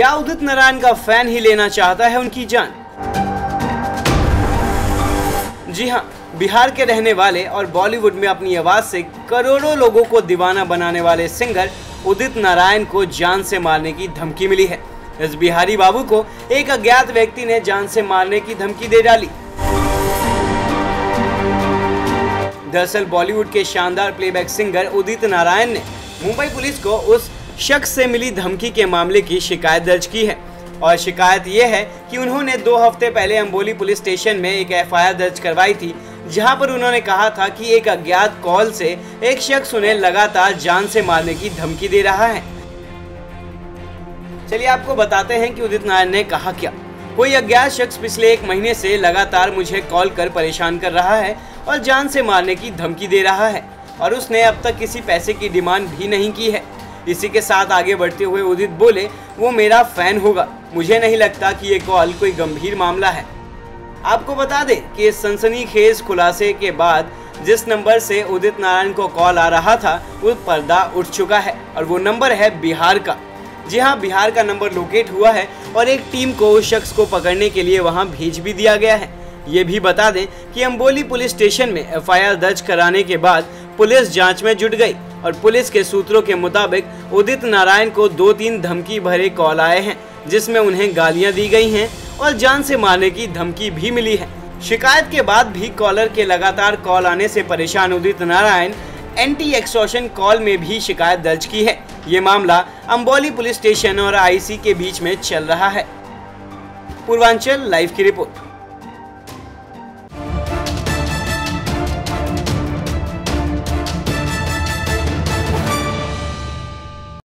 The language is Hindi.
क्या उदित नारायण का फ़ैन ही लेना चाहता है उनकी जान? जी हाँ बिहार के रहने वाले और बॉलीवुड में अपनी आवाज़ से करोड़ों लोगों को दीवाना बनाने वाले सिंगर उदित नारायण को जान से मारने की धमकी मिली है। इस बिहारी बाबू को एक अज्ञात व्यक्ति ने जान से मारने की धमकी दे डाली। दरअसल बॉलीवुड के शानदार प्लेबैक सिंगर उदित नारायण ने मुंबई पुलिस को उस शख्स से मिली धमकी के मामले की शिकायत दर्ज की है। और शिकायत ये है कि उन्होंने दो हफ़्ते पहले अम्बोली पुलिस स्टेशन में एक एफआईआर दर्ज करवाई थी, जहाँ पर उन्होंने कहा था कि एक अज्ञात कॉल से एक शख्स उन्हें लगातार जान से मारने की धमकी दे रहा है। चलिए आपको बताते हैं कि उदित नारायण ने कहा क्या। कोई अज्ञात शख्स पिछले एक महीने से लगातार मुझे कॉल कर परेशान कर रहा है और जान से मारने की धमकी दे रहा है। और उसने अब तक किसी पैसे की डिमांड भी नहीं की है। इसी के साथ आगे बढ़ते हुए उदित बोले, वो मेरा फ़ैन होगा। मुझे नहीं लगता कि ये कॉल कोई गंभीर मामला है। आपको बता दें कि इस सनसनीखेज खुलासे के बाद जिस नंबर से उदित नारायण को कॉल आ रहा था, वो पर्दा उठ चुका है और वो नंबर है बिहार का। जी हाँ बिहार का नंबर लोकेट हुआ है और एक टीम को उस शख्स को पकड़ने के लिए वहाँ भेज भी दिया गया है। ये भी बता दें कि अम्बोली पुलिस स्टेशन में एफआईआर दर्ज कराने के बाद पुलिस जाँच में जुट गई और पुलिस के सूत्रों के मुताबिक उदित नारायण को दो तीन धमकी भरे कॉल आए हैं, जिसमें उन्हें गालियाँ दी गई हैं और जान से मारने की धमकी भी मिली है। शिकायत के बाद भी कॉलर के लगातार कॉल आने से परेशान Udit Narayan anti extortion call में भी शिकायत दर्ज की है। ये मामला अम्बोली पुलिस स्टेशन और आईसी के बीच में चल रहा है। पूर्वांचल लाइव की रिपोर्ट।